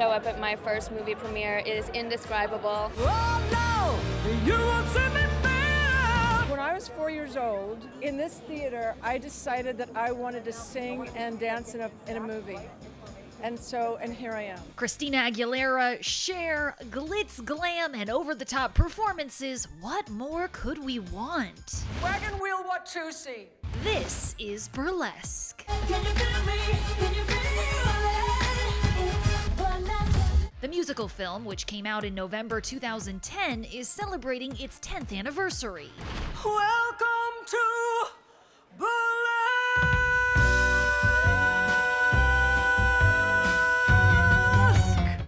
show up at my first movie premiere is indescribable. Oh, when I was four years old, in this theater, I decided that I wanted to sing and dance in a, in a movie. And so, and here I am. Christina Aguilera, Cher, glitz, glam, and over the top performances. What more could we want? Wagon wheel Watusi. This is Burlesque. Musical film, which came out in November 2010, is celebrating its 10th anniversary. Welcome to Burlesque.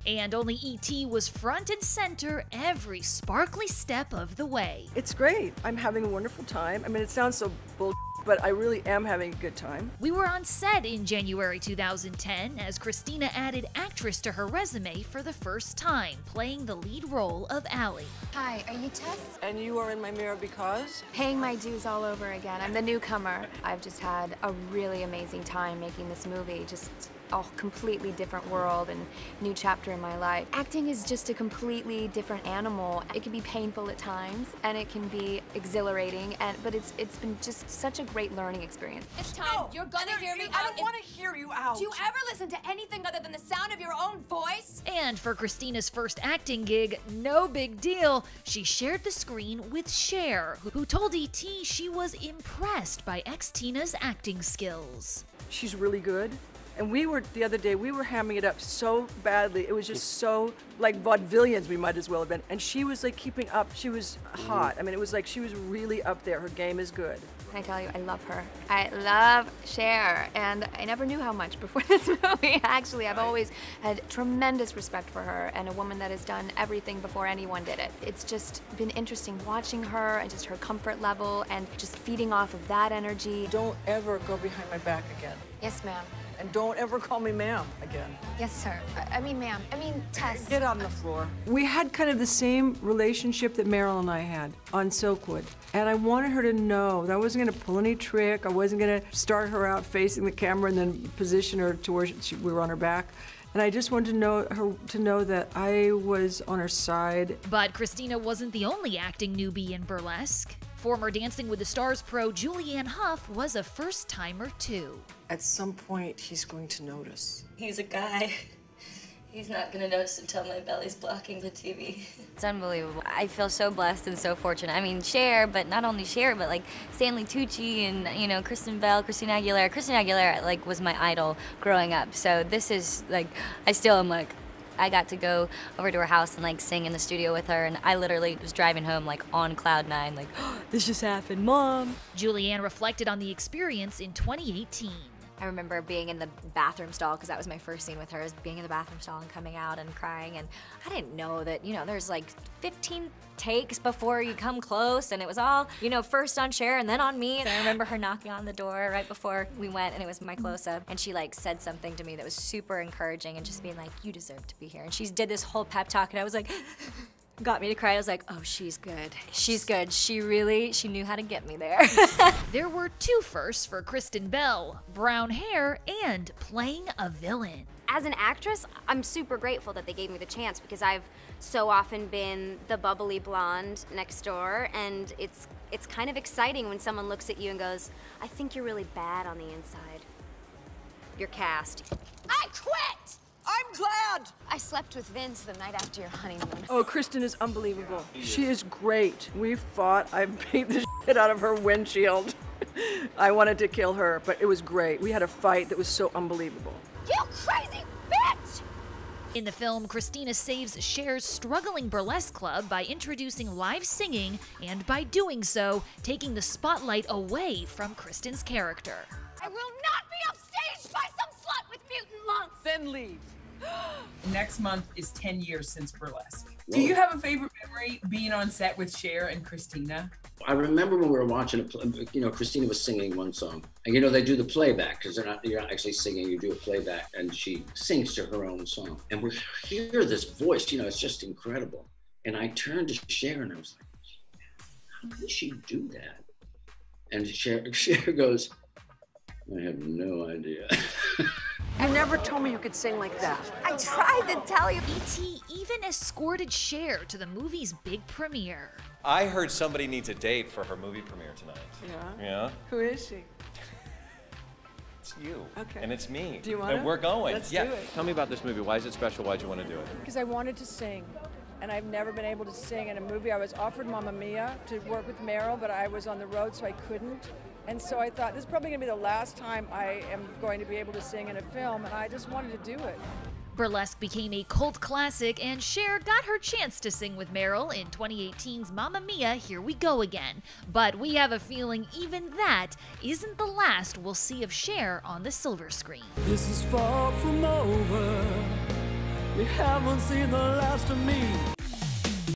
And only E.T. was front and center every sparkly step of the way. It's great. I'm having a wonderful time. I mean, it sounds so bull, but I really am having a good time. We were on set in January 2010 as Christina added actress to her resume for the first time, playing the lead role of Allie. Hi, are you Tess? And you are in my mirror because? Paying my dues all over again. I'm the newcomer. I've just had a really amazing time making this movie. Just a completely different world and new chapter in my life. Acting is just a completely different animal. It can be painful at times and it can be exhilarating and but it's it's been just such a great learning experience. It's time. No, You're gonna hear me I don't want to hear you out. Do you ever listen to anything other than the sound of your own voice? And for Christina's first acting gig, no big deal, she shared the screen with Cher, who told ET she was impressed by Xtina's acting skills. She's really good. And we were, the other day, we were hamming it up so badly. It was just so, like vaudevillians, we might as well have been. And she was like keeping up. She was hot. I mean, it was like she was really up there. Her game is good. Can I tell you, I love her. I love Cher, and I never knew how much before this movie. Actually, I've always had tremendous respect for her and a woman that has done everything before anyone did it. It's just been interesting watching her and just her comfort level and just feeding off of that energy. Don't ever go behind my back again. Yes, ma'am. And don't ever call me ma'am again. Yes, sir. I, I mean, ma'am. I mean, Tess. Get on the floor. We had kind of the same relationship that Meryl and I had on Silkwood. And I wanted her to know that I wasn't going to pull any trick. I wasn't going to start her out facing the camera and then position her to where she, we were on her back. And I just wanted to know her to know that I was on her side. But Christina wasn't the only acting newbie in burlesque. Former Dancing with the Stars pro Julianne Hough was a first timer too. At some point, he's going to notice. He's a guy. He's not gonna notice until my belly's blocking the TV. It's unbelievable. I feel so blessed and so fortunate. I mean, Cher, but not only Cher, but like Stanley Tucci and you know Kristen Bell, Christina Aguilera. Christina Aguilera like was my idol growing up. So this is like, I still am like, I got to go over to her house and like sing in the studio with her, and I literally was driving home like on cloud nine, like, oh, this just happened, mom. Julianne reflected on the experience in 2018. I remember being in the bathroom stall because that was my first scene with her, is being in the bathroom stall and coming out and crying. And I didn't know that, you know, there's like 15 takes before you come close, and it was all, you know, first on Cher and then on me. And I remember her knocking on the door right before we went, and it was my close up. And she like said something to me that was super encouraging and just being like, you deserve to be here. And she did this whole pep talk, and I was like, got me to cry. I was like, oh, she's good. She's good. She really, she knew how to get me there. There were two firsts for Kristen Bell brown hair and playing a villain. as an actress, I'm super grateful that they gave me the chance because I've so often been the bubbly blonde next door, and it's it's kind of exciting when someone looks at you and goes, "I think you're really bad on the inside." You're cast. I quit! I'm glad. I slept with Vince the night after your honeymoon. Oh, Kristen is unbelievable. She is great. We fought. I beat the shit out of her windshield. I wanted to kill her, but it was great. We had a fight that was so unbelievable. You crazy bitch! In the film, Christina saves Cher's struggling burlesque club by introducing live singing and by doing so, taking the spotlight away from Kristen's character. I will not be upstaged by some slut with mutant lungs! Then leave. Next month is 10 years since Burlesque. Do you have a favorite memory being on set with Cher and Christina? I remember when we were watching a, pl- you know, Christina was singing one song, and you know they do the playback because they're not, you're not actually singing. You do a playback, and she sings to her own song, and we hear this voice. You know, it's just incredible. And I turned to Cher, and I was like, "How can she do that?" And Cher, Cher goes, I have no idea. You never told me you could sing like that. I tried to tell you. E.T. even escorted Cher to the movie's big premiere. I heard somebody needs a date for her movie premiere tonight. Yeah. Yeah? Who is she? It's you. Okay. And it's me. Do you wanna? And we're going. Let's yeah. do it. Tell me about this movie. Why is it special? Why'd you want to do it? because I wanted to sing. And I've never been able to sing in a movie. I was offered Mamma Mia to work with Meryl, but I was on the road, so I couldn't. And so I thought this is probably going to be the last time I am going to be able to sing in a film, and I just wanted to do it. Burlesque became a cult classic, and Cher got her chance to sing with Meryl in 2018's Mamma Mia, Here We Go Again. But we have a feeling even that isn't the last we'll see of Cher on the silver screen. This is far from over. You haven't seen the last of me.